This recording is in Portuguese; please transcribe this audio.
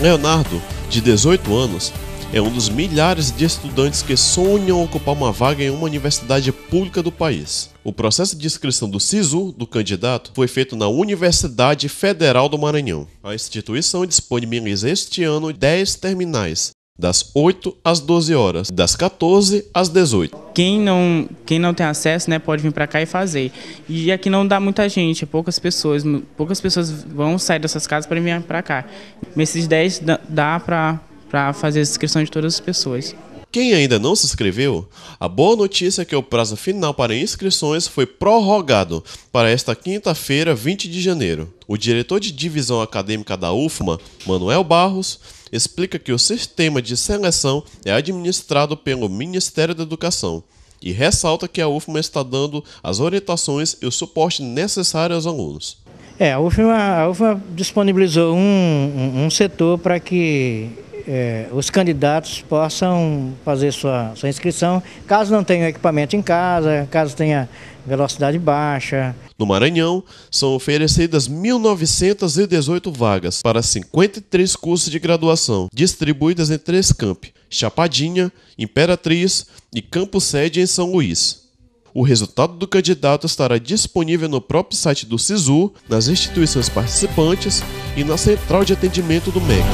Leonardo, de 18 anos, é um dos milhares de estudantes que sonham ocupar uma vaga em uma universidade pública do país. O processo de inscrição do SISU do candidato foi feito na Universidade Federal do Maranhão. A instituição disponibiliza este ano 10 terminais, das 8 às 12 horas, das 14 às 18. Quem não, quem não tem acesso, né, pode vir para cá e fazer. E aqui não dá muita gente, poucas pessoas, poucas pessoas vão sair dessas casas para vir para cá. Nesses 10 dá para para fazer a inscrição de todas as pessoas. Quem ainda não se inscreveu, a boa notícia é que o prazo final para inscrições foi prorrogado para esta quinta-feira, 20 de janeiro. O diretor de divisão acadêmica da UFMA, Manuel Barros, explica que o sistema de seleção é administrado pelo Ministério da Educação e ressalta que a UFMA está dando as orientações e o suporte necessário aos alunos. É, a UFMA, a UFMA disponibilizou um, um, um setor para que é, os candidatos possam fazer sua, sua inscrição, caso não tenham equipamento em casa, caso tenha velocidade baixa. No Maranhão, são oferecidas 1.918 vagas para 53 cursos de graduação, distribuídas em três campi: Chapadinha, Imperatriz e Campo Sede em São Luís. O resultado do candidato estará disponível no próprio site do SISU, nas instituições participantes e na central de atendimento do MEC.